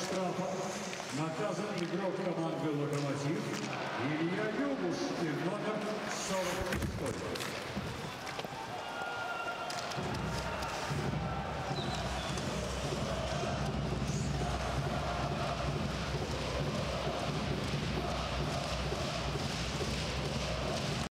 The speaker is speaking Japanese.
штрафа наказан игрок команды.